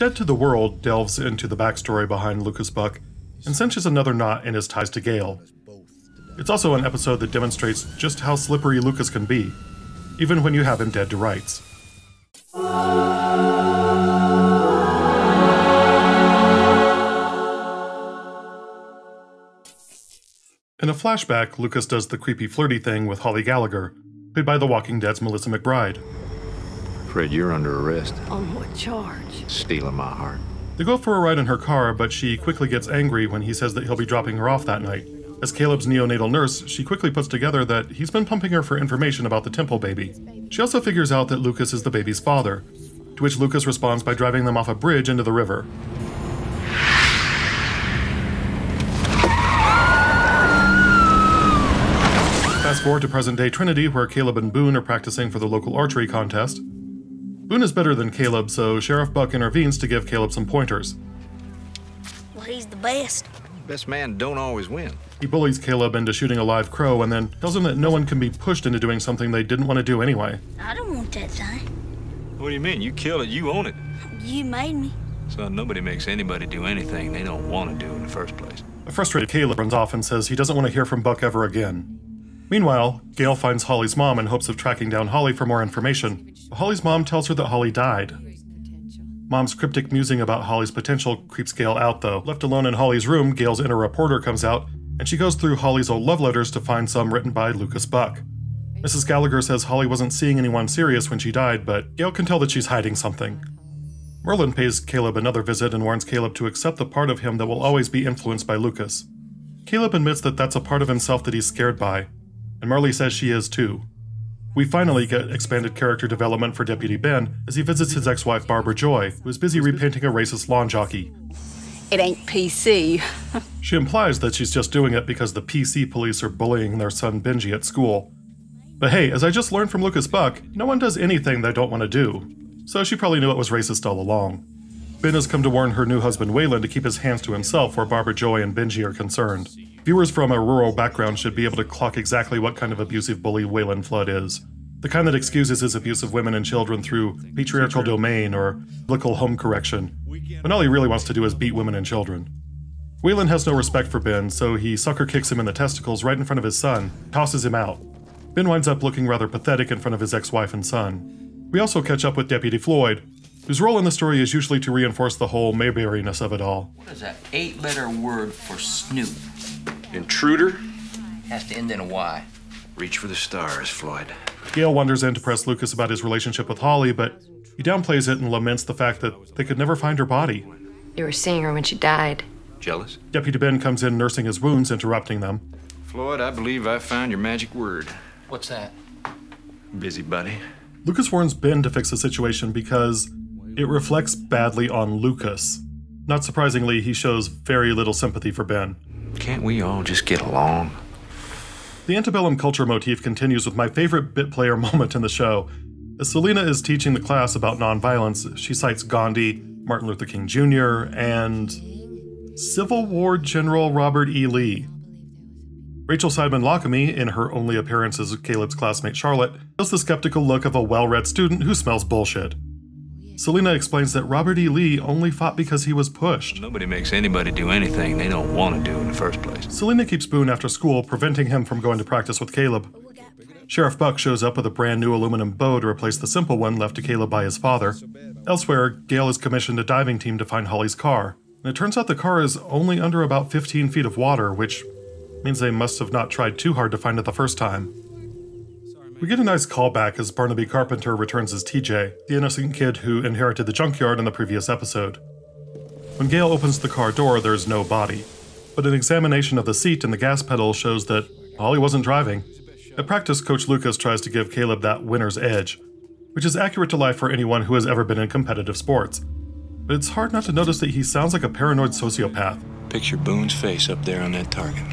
Dead to the World delves into the backstory behind Lucas Buck and cinches another knot in his ties to Gail. It's also an episode that demonstrates just how slippery Lucas can be, even when you have him dead to rights. In a flashback, Lucas does the creepy flirty thing with Holly Gallagher, played by The Walking Dead's Melissa McBride. Fred, you're under arrest. On what charge? Stealing my heart. They go for a ride in her car, but she quickly gets angry when he says that he'll be dropping her off that night. As Caleb's neonatal nurse, she quickly puts together that he's been pumping her for information about the Temple baby. She also figures out that Lucas is the baby's father, to which Lucas responds by driving them off a bridge into the river. Fast forward to present day Trinity, where Caleb and Boone are practicing for the local archery contest. Boone is better than Caleb, so Sheriff Buck intervenes to give Caleb some pointers. Well, he's the best. Best man don't always win. He bullies Caleb into shooting a live crow and then tells him that no one can be pushed into doing something they didn't want to do anyway. I don't want that thing. What do you mean? You kill it, you own it. You made me. Son, nobody makes anybody do anything they don't want to do in the first place. A frustrated Caleb runs off and says he doesn't want to hear from Buck ever again. Meanwhile, Gail finds Holly's mom in hopes of tracking down Holly for more information. Holly's mom tells her that Holly died. Mom's cryptic musing about Holly's potential creeps Gail out, though. Left alone in Holly's room, Gail's inner reporter comes out, and she goes through Holly's old love letters to find some written by Lucas Buck. Mrs. Gallagher says Holly wasn't seeing anyone serious when she died, but Gail can tell that she's hiding something. Merlyn pays Caleb another visit and warns Caleb to accept the part of him that will always be influenced by Lucas. Caleb admits that that's a part of himself that he's scared by, and Marley says she is too. We finally get expanded character development for Deputy Ben as he visits his ex wife Barbara Joy, who is busy repainting a racist lawn jockey. It ain't PC. She implies that she's just doing it because the PC police are bullying their son Benji at school. But hey, as I just learned from Lucas Buck, no one does anything they don't want to do, so she probably knew it was racist all along. Ben has come to warn her new husband Waylon to keep his hands to himself where Barbara Joy and Benji are concerned. Viewers from a rural background should be able to clock exactly what kind of abusive bully Waylon Flood is. The kind that excuses his abuse of women and children through patriarchal domain or biblical home correction, when all he really wants to do is beat women and children. Waylon has no respect for Ben, so he sucker kicks him in the testicles right in front of his son, tosses him out. Ben winds up looking rather pathetic in front of his ex wife and son. We also catch up with Deputy Floyd, whose role in the story is usually to reinforce the whole Mayberryness of it all. What is that eight letter word for snoop? Intruder? Has to end in a Y. Reach for the stars, Floyd. Gail wanders in to press Lucas about his relationship with Holly, but he downplays it and laments the fact that they could never find her body. You were seeing her when she died. Jealous? Deputy Ben comes in nursing his wounds, interrupting them. Floyd, I believe I found your magic word. What's that? Busybody. Lucas warns Ben to fix the situation because it reflects badly on Lucas. Not surprisingly, he shows very little sympathy for Ben. Can't we all just get along? The antebellum culture motif continues with my favorite bit player moment in the show. As Selena is teaching the class about nonviolence, she cites Gandhi, Martin Luther King Jr., and Civil War General Robert E. Lee. Rachel Seidman Lockamy, in her only appearance as Caleb's classmate Charlotte, does the skeptical look of a well read student who smells bullshit. Selena explains that Robert E. Lee only fought because he was pushed. Nobody makes anybody do anything they don't want to do in the first place. Selena keeps Boone after school, preventing him from going to practice with Caleb. Sheriff Buck shows up with a brand new aluminum bow to replace the simple one left to Caleb by his father. Elsewhere, Gail has commissioned a diving team to find Holly's car. And it turns out the car is only under about 15 feet of water, which means they must have not tried too hard to find it the first time. We get a nice callback as Barnaby Carpenter returns as TJ, the innocent kid who inherited the junkyard in the previous episode. When Gail opens the car door, there's no body, but an examination of the seat and the gas pedal shows that Holly wasn't driving. At practice, Coach Lucas tries to give Caleb that winner's edge, which is accurate to life for anyone who has ever been in competitive sports. But it's hard not to notice that he sounds like a paranoid sociopath. Picture Boone's face up there on that target.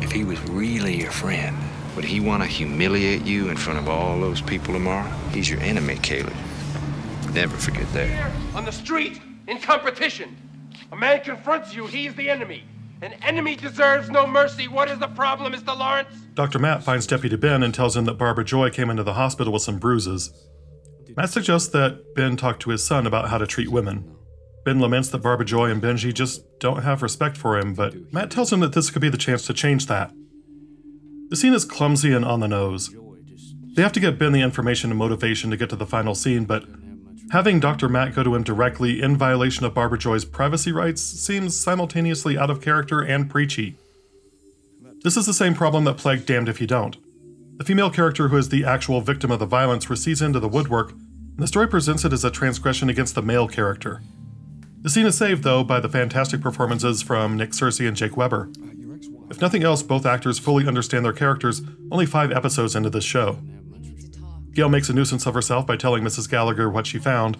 If he was really your friend, would he want to humiliate you in front of all those people tomorrow? He's your enemy, Caleb. Never forget that. On the street, in competition. A man confronts you, he's the enemy. An enemy deserves no mercy. What is the problem, Mr. Lawrence? Dr. Matt finds Deputy Ben and tells him that Barbara Joy came into the hospital with some bruises. Matt suggests that Ben talk to his son about how to treat women. Ben laments that Barbara Joy and Benji just don't have respect for him, but Matt tells him that this could be the chance to change that. The scene is clumsy and on the nose. They have to get Ben the information and motivation to get to the final scene, but having Dr. Matt go to him directly in violation of Barbara Joy's privacy rights seems simultaneously out of character and preachy. This is the same problem that plagued Damned If You Don't. The female character who is the actual victim of the violence recedes into the woodwork, and the story presents it as a transgression against the male character. The scene is saved, though, by the fantastic performances from Nick Searcy and Jake Weber. If nothing else, both actors fully understand their characters only five episodes into this show. Gail makes a nuisance of herself by telling Mrs. Gallagher what she found,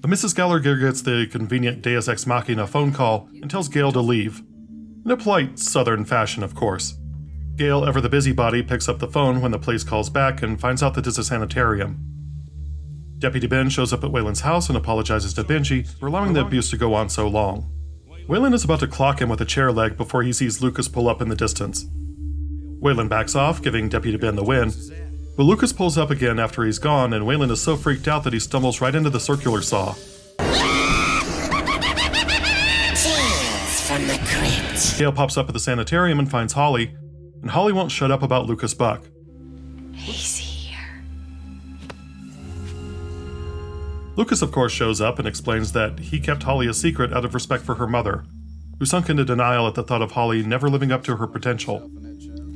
but Mrs. Gallagher gets the convenient Deus Ex Machina phone call and tells Gail to leave. In a polite southern fashion, of course. Gail, ever the busybody, picks up the phone when the police calls back and finds out that it's a sanitarium. Deputy Ben shows up at Waylon's house and apologizes to Benji for allowing the abuse to go on so long. Waylon is about to clock him with a chair leg before he sees Lucas pull up in the distance. Waylon backs off, giving Deputy Ben the win, but Lucas pulls up again after he's gone, and Waylon is so freaked out that he stumbles right into the circular saw. from the crypt. Gail pops up at the sanitarium and finds Holly, and Holly won't shut up about Lucas Buck. He's Lucas, of course, shows up and explains that he kept Holly a secret out of respect for her mother, who sunk into denial at the thought of Holly never living up to her potential.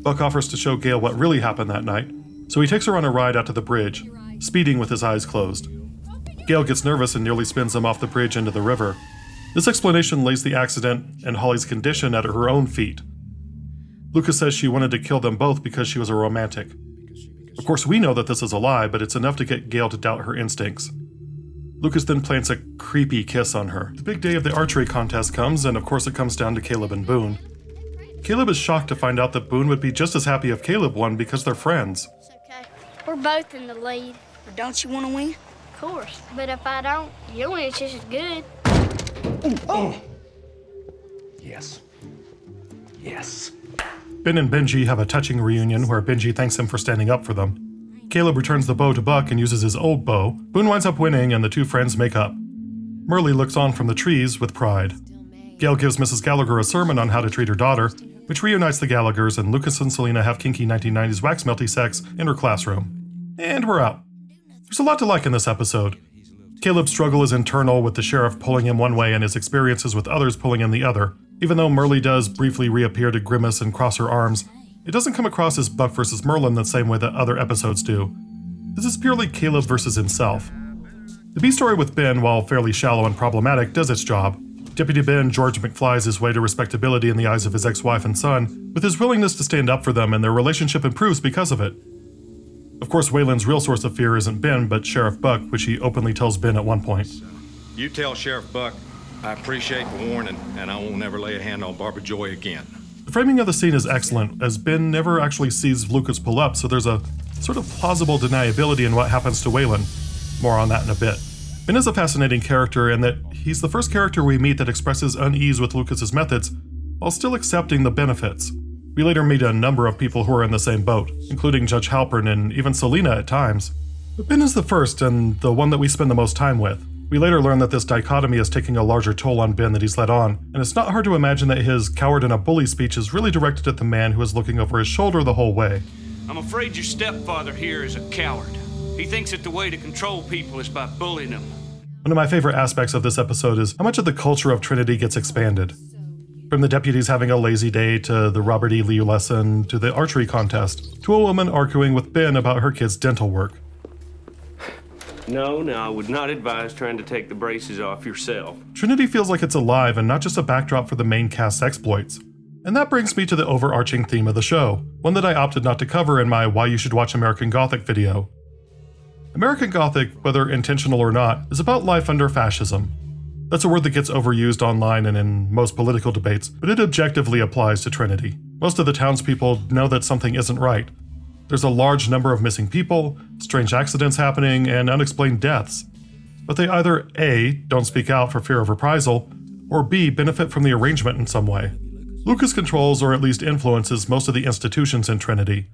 Buck offers to show Gail what really happened that night, so he takes her on a ride out to the bridge, speeding with his eyes closed. Gail gets nervous and nearly spins him off the bridge into the river. This explanation lays the accident and Holly's condition at her own feet. Lucas says she wanted to kill them both because she was a romantic. Of course, we know that this is a lie, but it's enough to get Gail to doubt her instincts. Lucas then plants a creepy kiss on her. The big day of the archery contest comes, and of course, it comes down to Caleb and Boone. Caleb is shocked to find out that Boone would be just as happy if Caleb won because they're friends. It's Okay. We're both in the lead. But don't you want to win? Of course. But if I don't, your win's just as good. Oh. Yes. Yes. Ben and Benji have a touching reunion where Benji thanks him for standing up for them. Caleb returns the bow to Buck and uses his old bow. Boone winds up winning, and the two friends make up. Merle looks on from the trees with pride. Gail gives Mrs. Gallagher a sermon on how to treat her daughter, which reunites the Gallaghers, and Lucas and Selena have kinky 1990s wax melty sex in her classroom. And we're out. There's a lot to like in this episode. Caleb's struggle is internal, with the sheriff pulling him one way and his experiences with others pulling him the other. Even though Merle does briefly reappear to grimace and cross her arms, it doesn't come across as Buck versus Merlyn the same way that other episodes do. This is purely Caleb versus himself. The B story with Ben, while fairly shallow and problematic, does its job. Deputy Ben George McFlies his way to respectability in the eyes of his ex wife and son, with his willingness to stand up for them, and their relationship improves because of it. Of course, Waylon's real source of fear isn't Ben, but Sheriff Buck, which he openly tells Ben at one point. You tell Sheriff Buck I appreciate the warning, and I won't ever lay a hand on Barbara Joy again. Framing of the scene is excellent, as Ben never actually sees Lucas pull up, so there's a sort of plausible deniability in what happens to Waylon. More on that in a bit. Ben is a fascinating character in that he's the first character we meet that expresses unease with Lucas's methods while still accepting the benefits. We later meet a number of people who are in the same boat, including Judge Halpern and even Selena at times. But Ben is the first and the one that we spend the most time with. We later learn that this dichotomy is taking a larger toll on Ben that he's let on, and it's not hard to imagine that his coward and a bully speech is really directed at the man who is looking over his shoulder the whole way. I'm afraid your stepfather here is a coward. He thinks that the way to control people is by bullying them. One of my favorite aspects of this episode is how much of the culture of Trinity gets expanded. From the deputies having a lazy day to the Robert E. Lee lesson to the archery contest to a woman arguing with Ben about her kid's dental work. No, no, I would not advise trying to take the braces off yourself. Trinity feels like it's alive and not just a backdrop for the main cast's exploits. And that brings me to the overarching theme of the show, one that I opted not to cover in my Why You Should Watch American Gothic video. American Gothic, whether intentional or not, is about life under fascism. That's a word that gets overused online and in most political debates, but it objectively applies to Trinity. Most of the townspeople know that something isn't right. There's a large number of missing people, strange accidents happening, and unexplained deaths. But they either A, don't speak out for fear of reprisal, or B, benefit from the arrangement in some way. Lucas controls or at least influences most of the institutions in Trinity.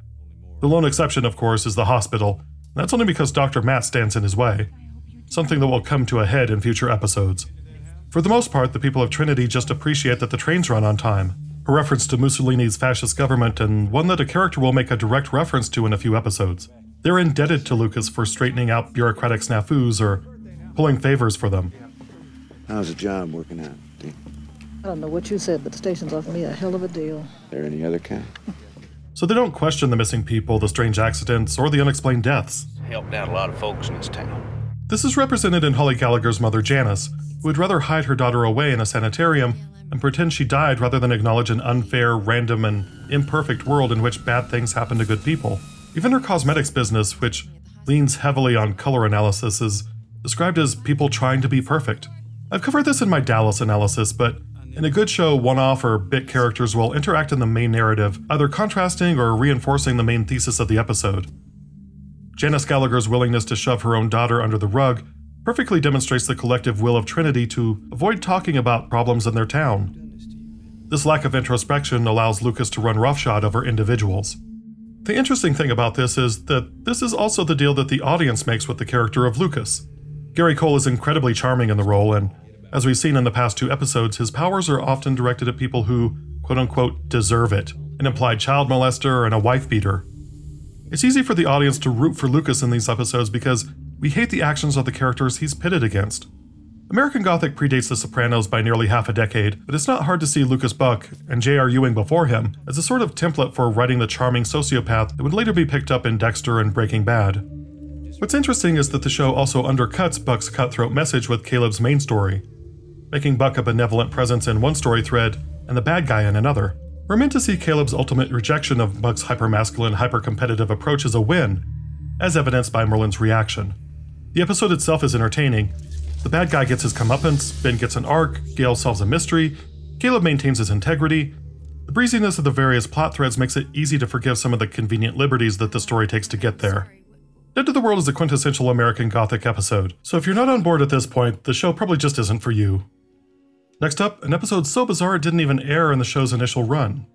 The lone exception, of course, is the hospital. That's only because Dr. Matt stands in his way, something that will come to a head in future episodes. For the most part, the people of Trinity just appreciate that the trains run on time. A reference to Mussolini's fascist government, and one that a character will make a direct reference to in a few episodes. They're indebted to Lucas for straightening out bureaucratic snafus or pulling favors for them. How's the job working out, Dean? I don't know what you said, but the station's offered me a hell of a deal. There any other kind? So they don't question the missing people, the strange accidents, or the unexplained deaths. Helped out a lot of folks in this town. This is represented in Holly Gallagher's mother Janice, who would rather hide her daughter away in a sanitarium and pretend she died rather than acknowledge an unfair, random, and imperfect world in which bad things happen to good people. Even her cosmetics business, which leans heavily on color analysis, is described as people trying to be perfect. I've covered this in my Dallas analysis, but in a good show, one off or bit characters will interact in the main narrative, either contrasting or reinforcing the main thesis of the episode. Janice Gallagher's willingness to shove her own daughter under the rug perfectly demonstrates the collective will of Trinity to avoid talking about problems in their town. This lack of introspection allows Lucas to run roughshod over individuals. The interesting thing about this is that this is also the deal that the audience makes with the character of Lucas. Gary Cole is incredibly charming in the role, and as we've seen in the past two episodes, his powers are often directed at people who, quote unquote, deserve it an implied child molester and a wife beater. It's easy for the audience to root for Lucas in these episodes because we hate the actions of the characters he's pitted against. American Gothic predates The Sopranos by nearly half a decade, but it's not hard to see Lucas Buck, and J.R. Ewing before him, as a sort of template for writing the charming sociopath that would later be picked up in Dexter and Breaking Bad. What's interesting is that the show also undercuts Buck's cutthroat message with Caleb's main story, making Buck a benevolent presence in one story thread and the bad guy in another. We're meant to see Caleb's ultimate rejection of Buck's hypermasculine, hypercompetitive approach as a win, as evidenced by Merlyn's reaction. The episode itself is entertaining. The bad guy gets his comeuppance, Ben gets an arc, Gail solves a mystery, Caleb maintains his integrity. The breeziness of the various plot threads makes it easy to forgive some of the convenient liberties that the story takes to get there. Dead to the World is a quintessential American Gothic episode, so if you're not on board at this point, the show probably just isn't for you. Next up, an episode so bizarre it didn't even air in the show's initial run